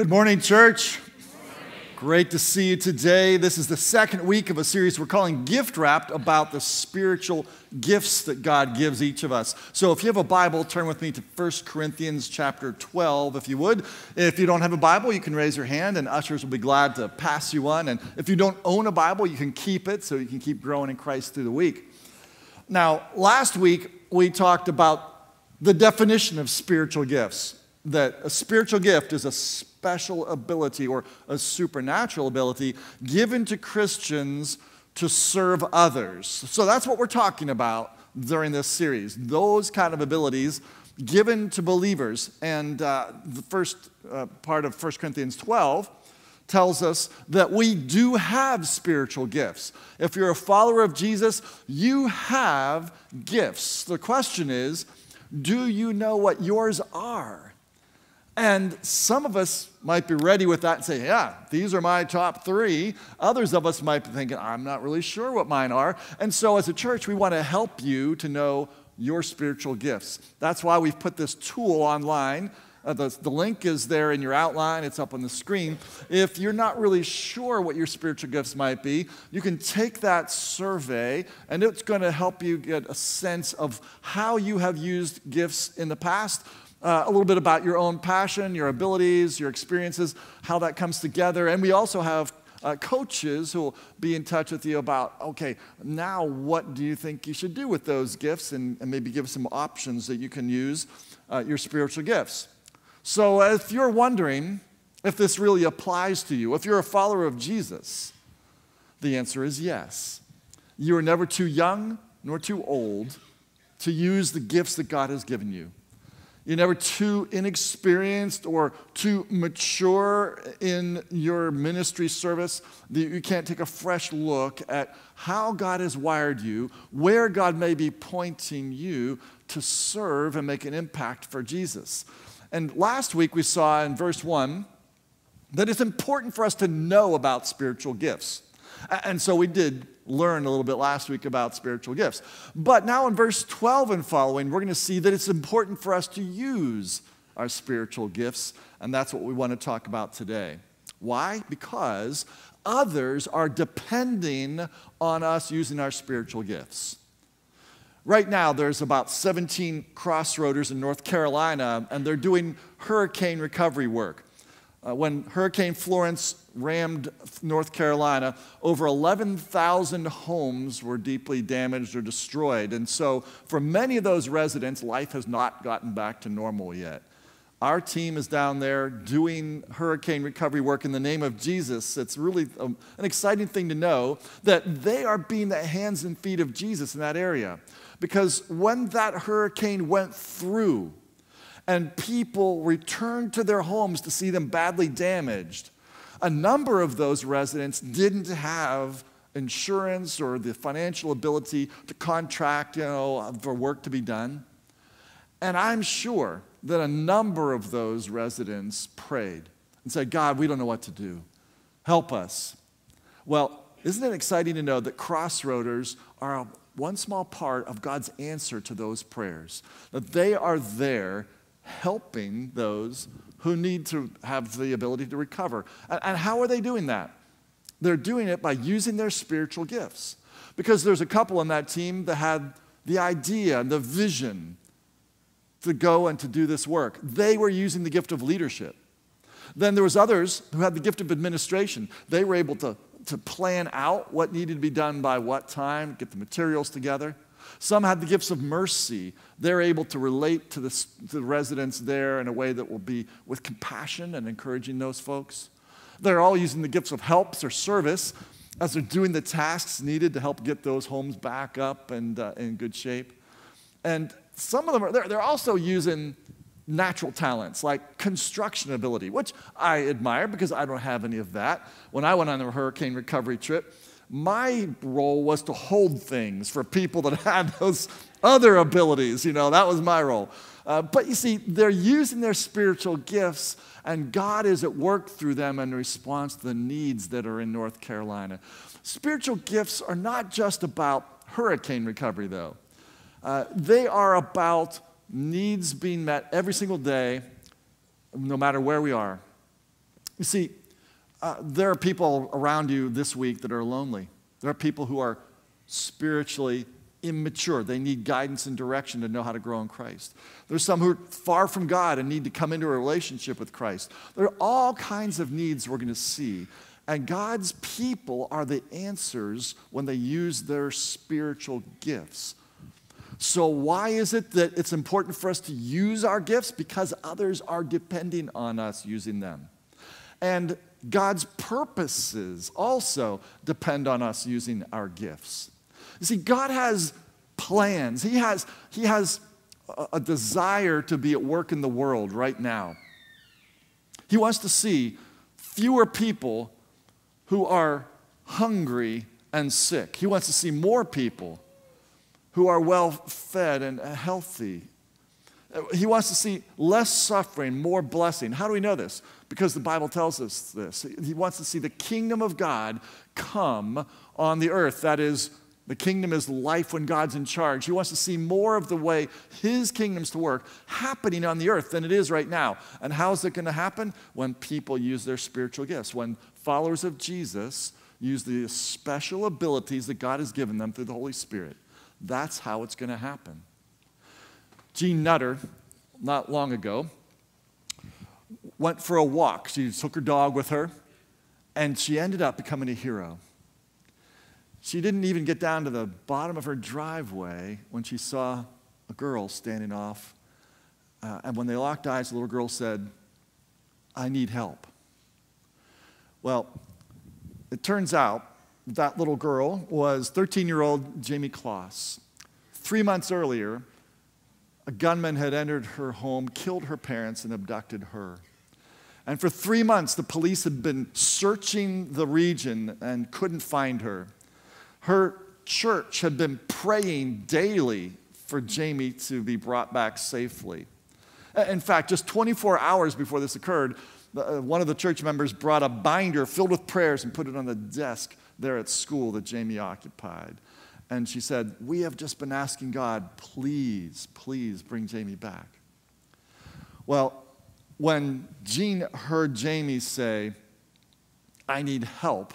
Good morning, church. Great to see you today. This is the second week of a series we're calling Gift Wrapped about the spiritual gifts that God gives each of us. So if you have a Bible, turn with me to 1 Corinthians chapter 12, if you would. If you don't have a Bible, you can raise your hand and ushers will be glad to pass you one. And if you don't own a Bible, you can keep it so you can keep growing in Christ through the week. Now, last week we talked about the definition of spiritual gifts that a spiritual gift is a special ability or a supernatural ability given to Christians to serve others. So that's what we're talking about during this series. Those kind of abilities given to believers. And uh, the first uh, part of 1 Corinthians 12 tells us that we do have spiritual gifts. If you're a follower of Jesus, you have gifts. The question is, do you know what yours are? And some of us might be ready with that and say, yeah, these are my top three. Others of us might be thinking, I'm not really sure what mine are. And so, as a church, we want to help you to know your spiritual gifts. That's why we've put this tool online. Uh, the, the link is there in your outline, it's up on the screen. If you're not really sure what your spiritual gifts might be, you can take that survey and it's going to help you get a sense of how you have used gifts in the past uh, a little bit about your own passion, your abilities, your experiences, how that comes together. And we also have uh, coaches who will be in touch with you about, okay, now what do you think you should do with those gifts and, and maybe give some options that you can use uh, your spiritual gifts. So if you're wondering if this really applies to you, if you're a follower of Jesus, the answer is yes. You are never too young nor too old to use the gifts that God has given you. You're never too inexperienced or too mature in your ministry service that you can't take a fresh look at how God has wired you, where God may be pointing you to serve and make an impact for Jesus. And last week we saw in verse 1 that it's important for us to know about spiritual gifts. And so we did learn a little bit last week about spiritual gifts. But now in verse 12 and following, we're going to see that it's important for us to use our spiritual gifts, and that's what we want to talk about today. Why? Because others are depending on us using our spiritual gifts. Right now, there's about 17 crossroaders in North Carolina, and they're doing hurricane recovery work. Uh, when Hurricane Florence rammed North Carolina, over 11,000 homes were deeply damaged or destroyed. And so, for many of those residents, life has not gotten back to normal yet. Our team is down there doing hurricane recovery work in the name of Jesus. It's really um, an exciting thing to know that they are being the hands and feet of Jesus in that area. Because when that hurricane went through, and people returned to their homes to see them badly damaged. A number of those residents didn't have insurance or the financial ability to contract, you know, for work to be done. And I'm sure that a number of those residents prayed and said, God, we don't know what to do. Help us. Well, isn't it exciting to know that crossroaders are one small part of God's answer to those prayers? That they are there helping those who need to have the ability to recover. And, how are they doing that? They're doing it by using their spiritual gifts. Because there's a couple on that team that had the idea and the vision to go and to do this work. They were using the gift of leadership. Then there was others who had the gift of administration. They were able to, to plan out what needed to be done by what time, get the materials together. Some had the gifts of mercy. They're able to relate to the, to the residents there in a way that will be with compassion and encouraging those folks. They're all using the gifts of helps or service as they're doing the tasks needed to help get those homes back up and uh, in good shape. And some of them are, they're, they're also using natural talents like construction ability, which I admire because I don't have any of that. When I went on a hurricane recovery trip, my role was to hold things for people that had those other abilities. You know, that was my role. Uh, but you see, they're using their spiritual gifts, and God is at work through them in response to the needs that are in North Carolina. Spiritual gifts are not just about hurricane recovery, though, uh, they are about needs being met every single day, no matter where we are. You see, uh, there are people around you this week that are lonely. There are people who are spiritually immature. They need guidance and direction to know how to grow in Christ. There's some who are far from God and need to come into a relationship with Christ. There are all kinds of needs we're going to see. And God's people are the answers when they use their spiritual gifts. So, why is it that it's important for us to use our gifts? Because others are depending on us using them. And God's purposes also depend on us using our gifts. You see, God has plans, He has, he has a, desire to be at work in the world right now. He wants to see fewer people who are hungry and sick. He wants to see more people who are well fed and healthy. He wants to see less suffering, more blessing. How do we know this? Because the Bible tells us this. He wants to see the kingdom of God come on the earth. That is, the kingdom is life when God's in charge. He wants to see more of the way his kingdom's to work happening on the earth than it is right now. And how is it going to happen? When people use their spiritual gifts, when followers of Jesus use the special abilities that God has given them through the Holy Spirit. That's how it's going to happen. Jeanne Nutter, not long ago, went for a walk. She took her dog with her, and she ended up becoming a hero. She didn't even get down to the bottom of her driveway when she saw a girl standing off. Uh, and when they locked eyes, the little girl said, I need help. Well, it turns out that little girl was 13 year old Jayme Closs. Three months earlier, a gunman had entered her home, killed her parents, and abducted her. And for three months, the police had been searching the region and couldn't find her. Her church had been praying daily for Jayme to be brought back safely. In fact, just 24 hours before this occurred, uh, one of the church members brought a binder filled with prayers and put it on the desk there at school that Jayme occupied. And she said, We have just been asking God, please, please bring Jayme back. Well, when Jeanne heard Jayme say, I need help,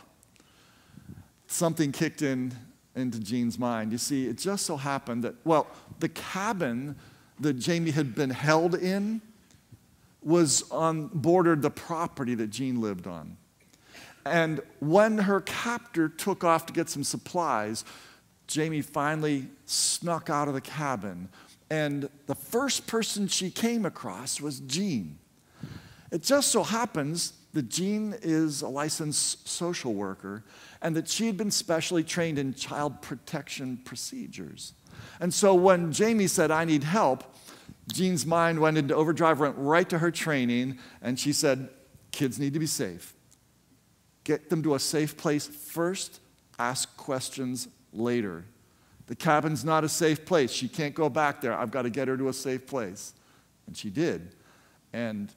something kicked in into Jeanne's mind. You see, it just so happened that, well, the cabin that Jayme had been held in was on bordered the property that Jeanne lived on. And when her captor took off to get some supplies, Jayme finally snuck out of the cabin. And the first person she came across was Jeanne. It just so happens that Jeanne is a licensed social worker and that she had been specially trained in child protection procedures. And so when Jayme said, I need help, Jeanne's mind went into overdrive, went right to her training, and she said, Kids need to be safe. Get them to a safe place first, ask questions later. The cabin's not a safe place. She can't go back there. I've got to get her to a safe place. And she did. And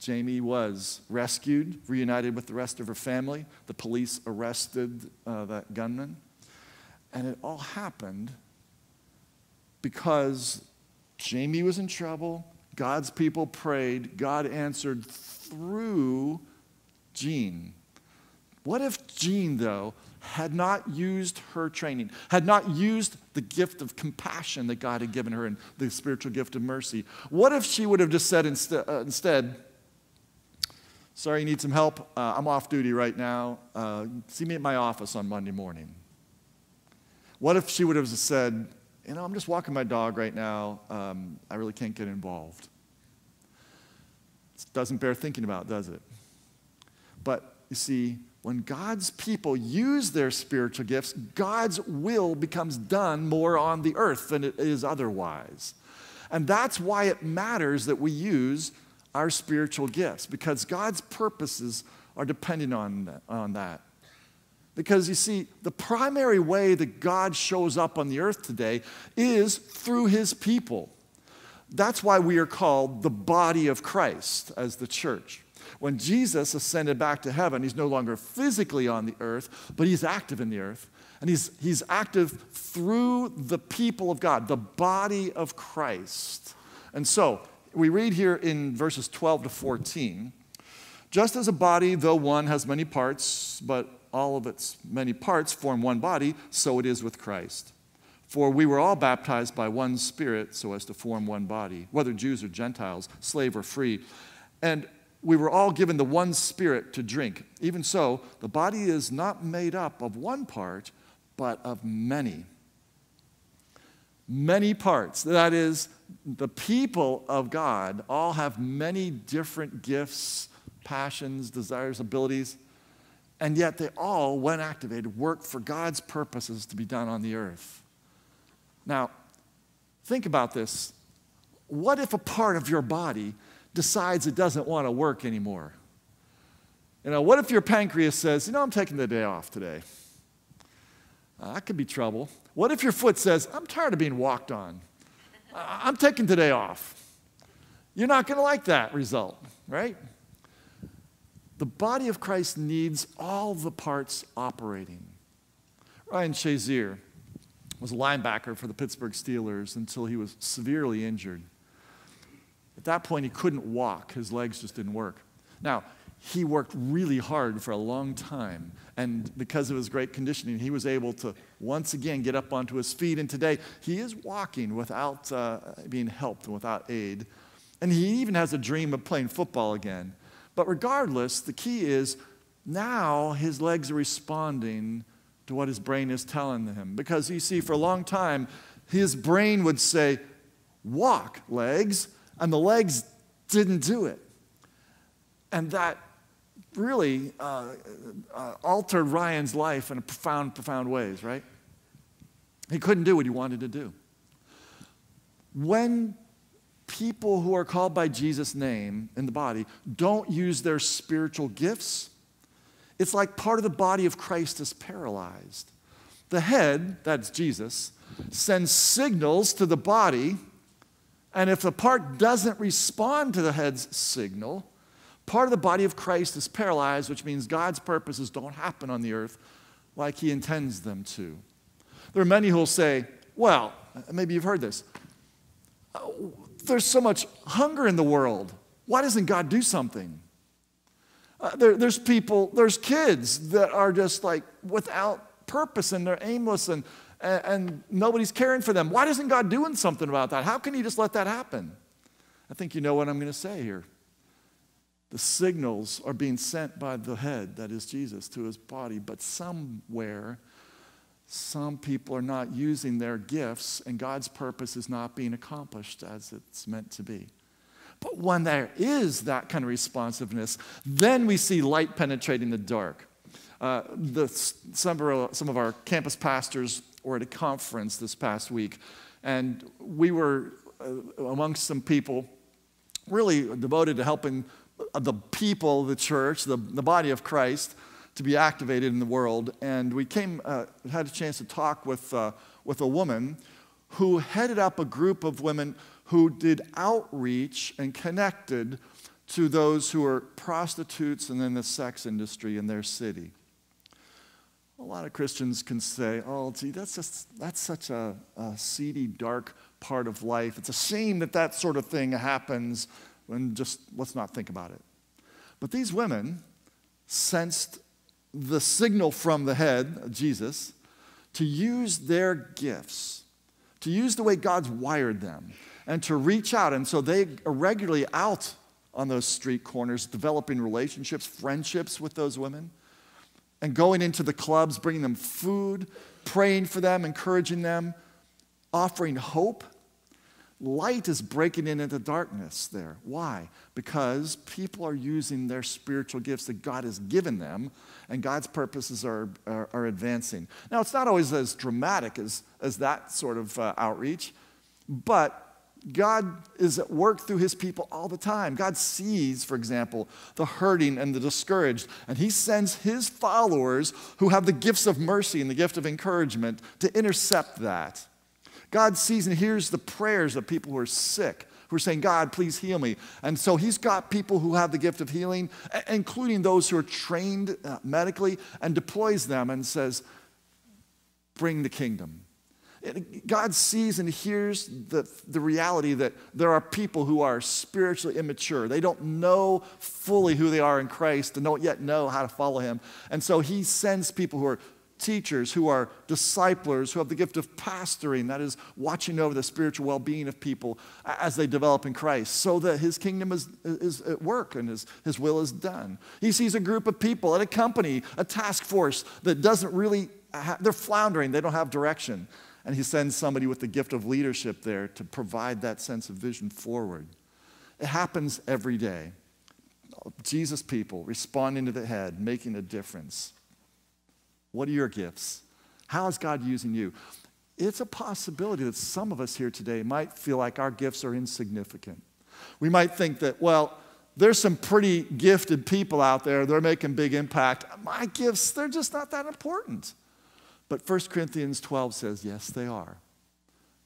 Jayme was rescued, reunited with the rest of her family. The police arrested uh, that gunman. And it all happened because Jayme was in trouble. God's people prayed. God answered through Jeanne. What if Jeanne, though, had not used her training, had not used the gift of compassion that God had given her and the spiritual gift of mercy? What if she would have just said uh, instead Sorry, you need some help? Uh, I'm off duty right now. Uh, see me at my office on Monday morning. What if she would have said, You know, I'm just walking my dog right now. Um, I really can't get involved. It doesn't bear thinking about, does it? But you see, when God's people use their spiritual gifts, God's will becomes done more on the earth than it is otherwise. And that's why it matters that we use our spiritual gifts because God's purposes are dependent on that, on that. Because you see, the primary way that God shows up on the earth today is through his people. That's why we are called the body of Christ as the church. When Jesus ascended back to heaven, he's no longer physically on the earth, but he's active in the earth. And he's, he's active through the people of God, the body of Christ. And so, we read here in verses 12 to 14 Just as a body, though one, has many parts, but all of its many parts form one body, so it is with Christ. For we were all baptized by one Spirit so as to form one body, whether Jews or Gentiles, slave or free. And we were all given the one Spirit to drink. Even so, the body is not made up of one part, but of many. Many parts. That is, the people of God all have many different gifts, passions, desires, abilities, and yet they all, when activated, work for God's purposes to be done on the earth. Now, think about this. What if a part of your body decides it doesn't want to work anymore? You know, what if your pancreas says, you know, I'm taking the day off today? Uh, that could be trouble. What if your foot says, I'm tired of being walked on? I'm taking today off. You're not going to like that result, right? The body of Christ needs all the parts operating. Ryan Shazier was a linebacker for the Pittsburgh Steelers until he was severely injured. At that point, he couldn't walk, his legs just didn't work. Now, he worked really hard for a long time. And because of his great conditioning, he was able to once again get up onto his feet. And today, he is walking without uh, being helped and without aid. And he even has a dream of playing football again. But regardless, the key is now his legs are responding to what his brain is telling him. Because you see, for a long time, his brain would say, Walk, legs, and the legs didn't do it. And that really uh, uh, altered Ryan's life in a profound, profound ways, right? He couldn't do what he wanted to do. When people who are called by Jesus' name in the body don't use their spiritual gifts, it's like part of the body of Christ is paralyzed. The head, that's Jesus, sends signals to the body, and if the part doesn't respond to the head's signal, part of the body of Christ is paralyzed, which means God's purposes don't happen on the earth like He intends them to. There are many who will say, well, maybe you've heard this. There's so much hunger in the world. Why doesn't God do something? Uh, there, there's people, there's kids that are just like without purpose and they're aimless and, and, and nobody's caring for them. Why isn't God doing something about that? How can He just let that happen? I think you know what I'm going to say here. The signals are being sent by the head, that is Jesus, to his body, but somewhere, some people are not using their gifts, and God's purpose is not being accomplished as it's meant to be. But when there is that kind of responsiveness, then we see light penetrating the dark. Uh, the, some, of our, some of our campus pastors were at a conference this past week, and we were uh, amongst some people really devoted to helping the people, the church, the, the body of Christ, to be activated in the world. And we came, uh, had a chance to talk with, uh, with a woman who headed up a group of women who did outreach and connected to those who are prostitutes and in the sex industry in their city. A lot of Christians can say, oh, gee, that's, just, that's such a, a seedy, dark part of life. It's a shame that that sort of thing happens and just let's not think about it. But these women sensed the signal from the head, Jesus, to use their gifts, to use the way God's wired them, and to reach out. And so they are regularly out on those street corners, developing relationships, friendships with those women, and going into the clubs, bringing them food, praying for them, encouraging them, offering hope Light is breaking in into darkness there. Why? Because people are using their spiritual gifts that God has given them, and God's purposes are, are, are advancing. Now, it's not always as dramatic as, as that sort of uh, outreach, but God is at work through his people all the time. God sees, for example, the hurting and the discouraged, and he sends his followers who have the gifts of mercy and the gift of encouragement to intercept that. God sees and hears the prayers of people who are sick, who are saying, God, please heal me. And so he's got people who have the gift of healing, including those who are trained uh, medically, and deploys them and says, Bring the kingdom. God sees and hears the, the reality that there are people who are spiritually immature. They don't know fully who they are in Christ and don't yet know how to follow Him. And so He sends people who are teachers, who are disciplers, who have the gift of pastoring, that is, watching over the spiritual well being of people as they develop in Christ, so that His kingdom is, is at work and His, his will is done. He sees a group of people at a company, a task force that doesn't really, ha- they're floundering, they don't have direction. And he sends somebody with the gift of leadership there to provide that sense of vision forward. It happens every day. Jesus people responding to the head, making a difference. What are your gifts? How is God using you? It's a possibility that some of us here today might feel like our gifts are insignificant. We might think that, well, there's some pretty gifted people out there, they're making big impact. My gifts, they're just not that important. But 1 Corinthians 12 says, yes, they are.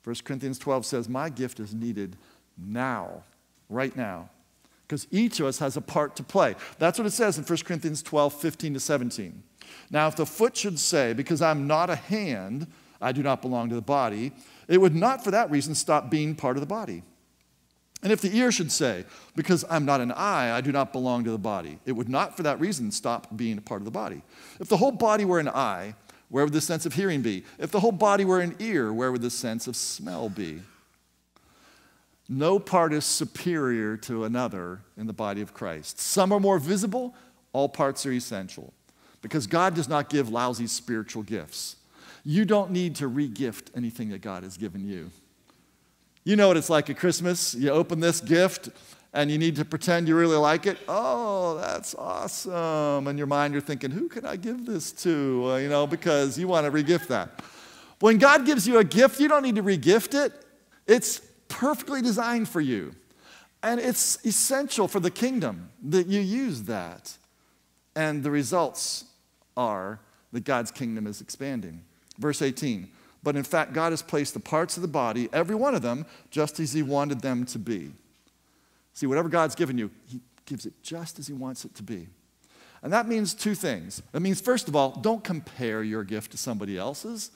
1 Corinthians 12 says, my gift is needed now, right now, because each of us has a part to play. That's what it says in 1 Corinthians 12, 15 to 17. Now, if the foot should say, because I'm not a hand, I do not belong to the body, it would not for that reason stop being part of the body. And if the ear should say, because I'm not an eye, I do not belong to the body, it would not for that reason stop being a part of the body. If the whole body were an eye, where would the sense of hearing be? If the whole body were an ear, where would the sense of smell be? No part is superior to another in the body of Christ. Some are more visible, all parts are essential. Because God does not give lousy spiritual gifts. You don't need to regift anything that God has given you. You know what it's like at Christmas. You open this gift and you need to pretend you really like it. Oh, that's awesome. In your mind, you're thinking, who can I give this to? You know, because you want to regift that. When God gives you a gift, you don't need to regift it. It's perfectly designed for you. And it's essential for the kingdom that you use that. And the results are that God's kingdom is expanding. Verse 18. But in fact, God has placed the parts of the body, every one of them, just as He wanted them to be. See, whatever God's given you, He gives it just as He wants it to be. And that means two things. That means, first of all, don't compare your gift to somebody else's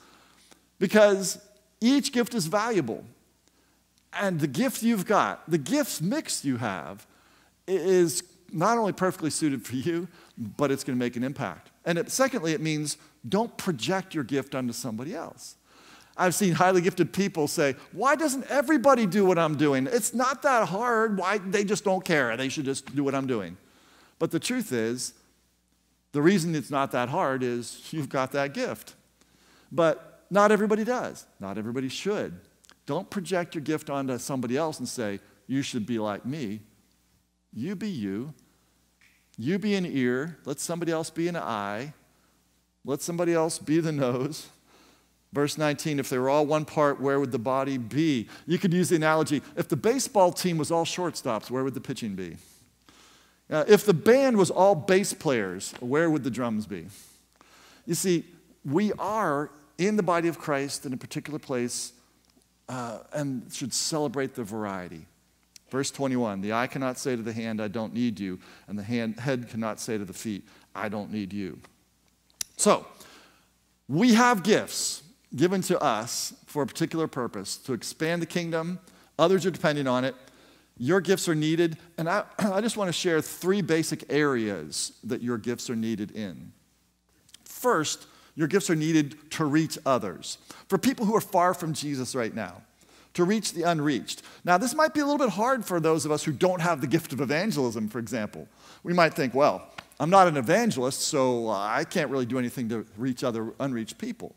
because each gift is valuable. And the gift you've got, the gifts mix you have, is not only perfectly suited for you, but it's going to make an impact. And it, secondly, it means don't project your gift onto somebody else. I've seen highly gifted people say, Why doesn't everybody do what I'm doing? It's not that hard. Why? They just don't care. They should just do what I'm doing. But the truth is, the reason it's not that hard is you've got that gift. But not everybody does. Not everybody should. Don't project your gift onto somebody else and say, You should be like me. You be you. You be an ear. Let somebody else be an eye. Let somebody else be the nose. Verse 19, if they were all one part, where would the body be? You could use the analogy if the baseball team was all shortstops, where would the pitching be? Uh, if the band was all bass players, where would the drums be? You see, we are in the body of Christ in a particular place uh, and should celebrate the variety. Verse 21 The eye cannot say to the hand, I don't need you, and the hand, head cannot say to the feet, I don't need you. So, we have gifts given to us for a particular purpose to expand the kingdom. Others are depending on it. Your gifts are needed. And I, I just want to share three basic areas that your gifts are needed in. First, your gifts are needed to reach others. For people who are far from Jesus right now, to reach the unreached. Now, this might be a little bit hard for those of us who don't have the gift of evangelism, for example. We might think, well, I'm not an evangelist, so uh, I can't really do anything to reach other unreached people.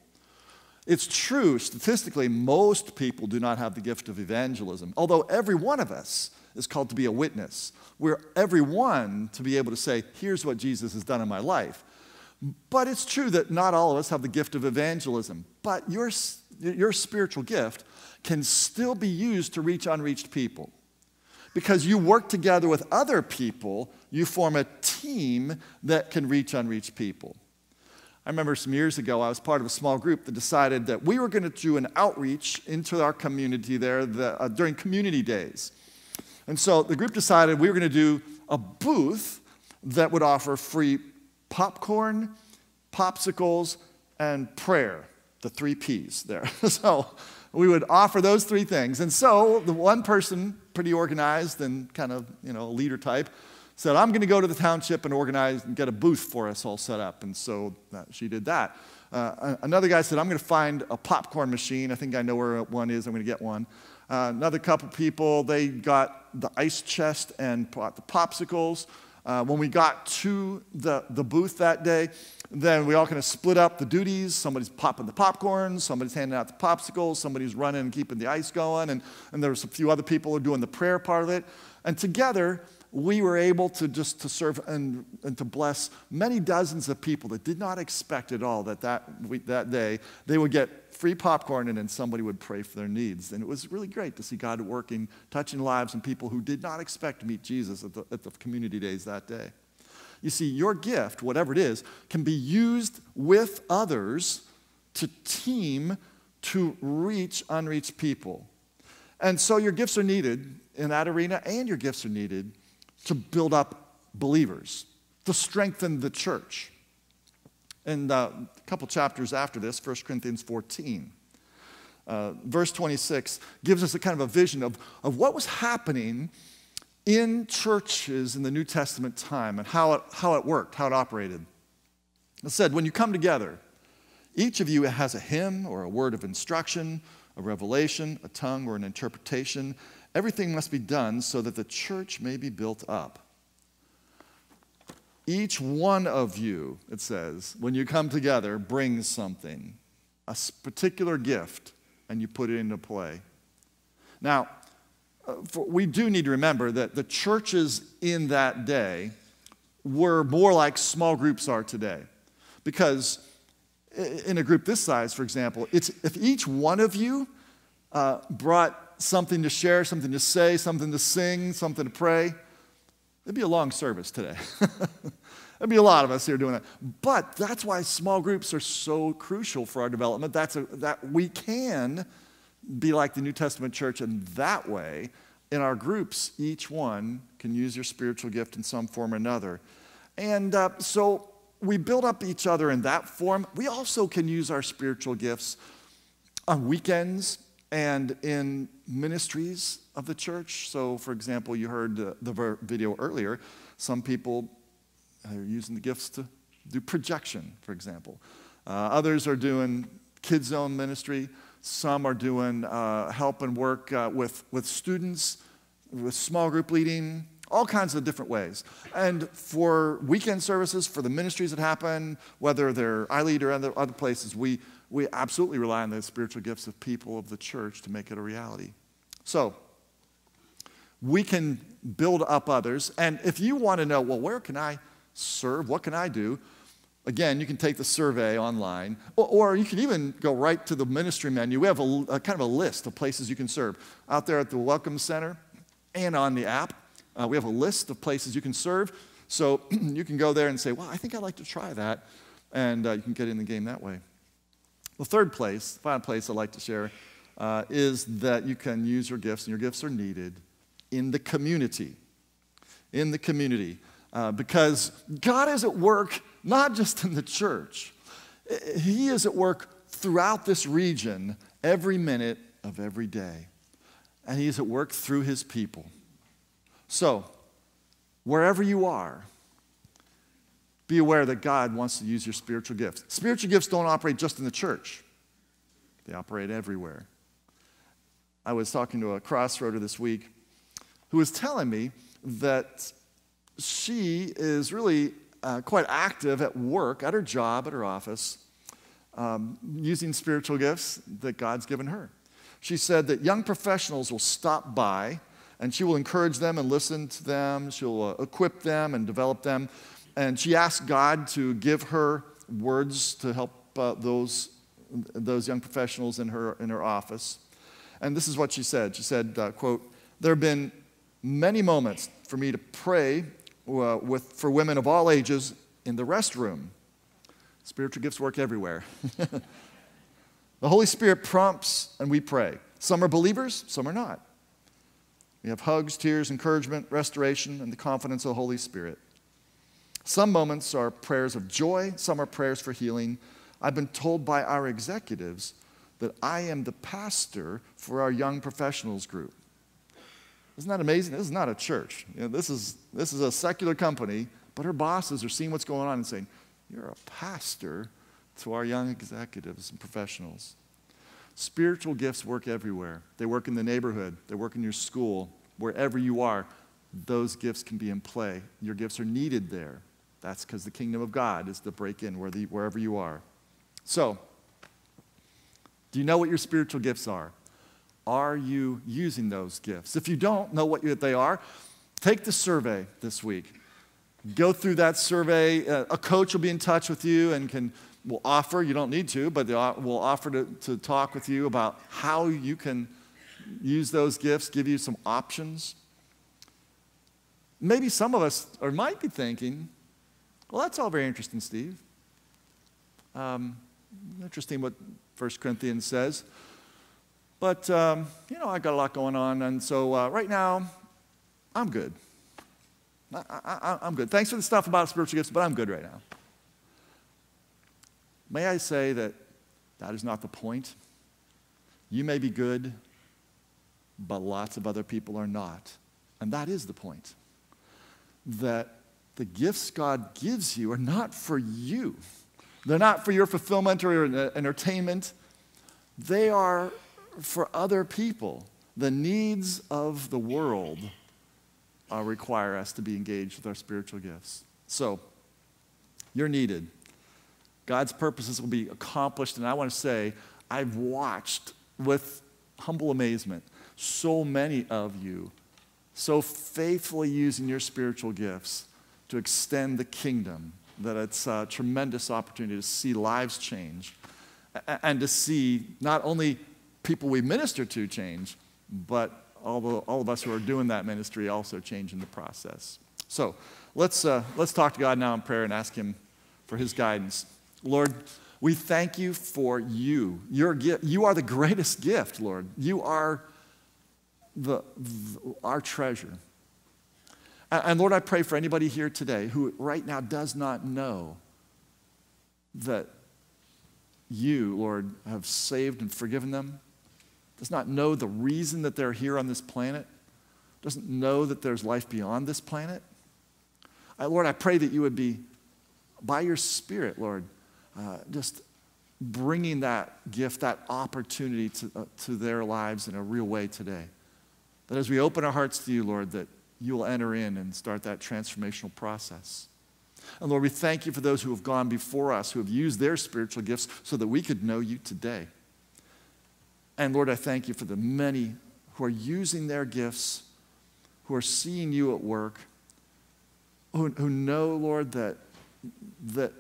It's true, statistically, most people do not have the gift of evangelism, although every one of us is called to be a witness. We're every one to be able to say, here's what Jesus has done in my life. But it's true that not all of us have the gift of evangelism. But your, your spiritual gift can still be used to reach unreached people. Because you work together with other people, you form a team that can reach unreached people. I remember some years ago, I was part of a small group that decided that we were going to do an outreach into our community there the, uh, during community days. And so the group decided we were going to do a booth that would offer free popcorn, popsicles, and prayer. the three P's there. so we would offer those three things. And so the one person, pretty organized and kind of, you know, a leader type, said, I'm going to go to the township and organize and get a booth for us all set up. And so she did that. Uh, another guy said, I'm going to find a popcorn machine. I think I know where one is. I'm going to get one. Uh, another couple people, they got the ice chest and the popsicles. Uh, when we got to the, the booth that day, then we all kind of split up the duties. Somebody's popping the popcorn, somebody's handing out the popsicles, somebody's running and keeping the ice going, and, and there was a few other people who were doing the prayer part of it. And together, we were able to just to serve and, and to bless many dozens of people that did not expect at all that that, week, that day they would get free popcorn and then somebody would pray for their needs. And it was really great to see God working, touching lives and people who did not expect to meet Jesus at the, at the community days that day. You see, your gift, whatever it is, can be used with others to team to reach unreached people. And so your gifts are needed in that arena, and your gifts are needed to build up believers, to strengthen the church. And uh, a couple chapters after this, 1 Corinthians 14, uh, verse 26 gives us a kind of a vision of, of what was happening in churches in the New Testament time and how it, how it worked, how it operated. It said, when you come together, each of you has a hymn or a word of instruction, a revelation, a tongue, or an interpretation. Everything must be done so that the church may be built up. Each one of you, it says, when you come together, brings something, a particular gift, and you put it into play. Now, uh, we do need to remember that the churches in that day were more like small groups are today. Because in a group this size, for example, it's, if each one of you uh, brought something to share, something to say, something to sing, something to pray, it'd be a long service today. There'd be a lot of us here doing that. But that's why small groups are so crucial for our development. That's a, that we can be like the New Testament church in that way. In our groups, each one can use your spiritual gift in some form or another. And uh, so we build up each other in that form. We also can use our spiritual gifts on weekends and in ministries of the church. So, for example, you heard the, the video earlier. Some people are using the gifts to do projection, for example. Uh, others are doing kids zone ministry. Some are doing uh, help and work uh, with, with students, with small group leading, all kinds of different ways. And for weekend services, for the ministries that happen, whether they're iLead or other, other places, we, we absolutely rely on the spiritual gifts of people of the church to make it a reality. So, we can build up others. And if you want to know, well, where can I serve? What can I do? Again, you can take the survey online, or, you can even go right to the ministry menu. We have a, a, kind of a list of places you can serve. Out there at the Welcome Center and on the app, uh, we have a list of places you can serve. So you can go there and say, Well, I think I'd like to try that. And uh, you can get in the game that way. The third place, the final place I'd like to share, uh, is that you can use your gifts, and your gifts are needed in the community. In the community. Uh, because God is at work not just in the church, He is at work throughout this region every minute of every day. And He is at work through His people. So, wherever you are, be aware that God wants to use your spiritual gifts. Spiritual gifts don't operate just in the church, they operate everywhere. I was talking to a crossroader this week who was telling me that she is really uh, quite active at work, at her job, at her office, um, using spiritual gifts that God's given her. She said that young professionals will stop by and she will encourage them and listen to them. She'll uh, equip them and develop them. And she asked God to give her words to help uh, those, those young professionals in her, in her office. And this is what she said. She said, uh, quote, there have been many moments for me to pray uh, with, for women of all ages in the restroom. Spiritual gifts work everywhere. the Holy Spirit prompts and we pray. Some are believers, some are not. We have hugs, tears, encouragement, restoration, and the confidence of the Holy Spirit. Some moments are prayers of joy, some are prayers for healing, I've been told by our executives that I am the pastor for our young professionals group. Isn't that amazing? This is not a church. You know, this, is, this is a secular company, but her bosses are seeing what's going on and saying, You're a pastor to our young executives and professionals. Spiritual gifts work everywhere. They work in the neighborhood, they work in your school, wherever you are. Those gifts can be in play. Your gifts are needed there. That's because the kingdom of God is to break in where the, wherever you are. So, do you know what your spiritual gifts are? Are you using those gifts? If you don't know what they are, take the survey this week. Go through that survey. Uh, a coach will be in touch with you and can will offer, you don't need to, but they will offer to, to talk with you about how you can use those gifts, give you some options. Maybe some of us or might be thinking, well, that's all very interesting, Steve. Um, interesting what 1 Corinthians says. But, um, you know, I've got a lot going on, and so uh, right now, I'm good. I, am good. Thanks for the stuff about spiritual gifts, but I'm good right now. May I say that that is not the point? You may be good, but lots of other people are not. And that is the point. That the gifts God gives you are not for you, they're not for your fulfillment or your entertainment, they are for other people. The needs of the world uh, require us to be engaged with our spiritual gifts. So, you're needed. God's purposes will be accomplished. And I want to say, I've watched with humble amazement so many of you so faithfully using your spiritual gifts to extend the kingdom that it's a tremendous opportunity to see lives change and to see not only people we minister to change, but all, the, all of us who are doing that ministry also change in the process. So let's, uh, let's talk to God now in prayer and ask Him for His guidance. Lord, we thank you for you. Your gift, you are the greatest gift, Lord. You are the, the, our treasure. And, Lord, I pray for anybody here today who right now does not know that you, Lord, have saved and forgiven them, does not know the reason that they're here on this planet, doesn't know that there's life beyond this planet. I, Lord, I pray that you would be, by your Spirit, Lord, uh, just bringing that gift, that opportunity to, uh, to their lives in a real way today. That as we open our hearts to you, Lord, that you will enter in and start that transformational process. And Lord, we thank you for those who have gone before us, who have used their spiritual gifts so that we could know you today. And Lord, I thank you for the many who are using their gifts, who are seeing you at work, who, who know, Lord, that, that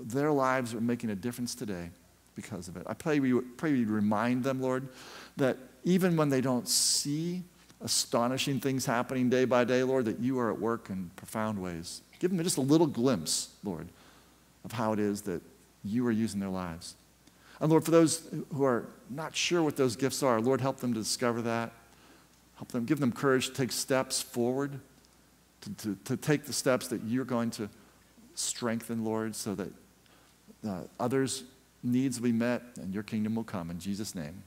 their lives are making a difference today because of it. I pray we pray you remind them, Lord, that even when they don't see astonishing things happening day by day, Lord, that you are at work in profound ways. Give them just a little glimpse, Lord, of how it is that you are using their lives. And Lord, for those who are not sure what those gifts are, Lord, help them to discover that. Help them, give them courage to take steps forward, to, to, to take the steps that you're going to strengthen, Lord, so that uh, others' needs will be met and your kingdom will come. In Jesus' name.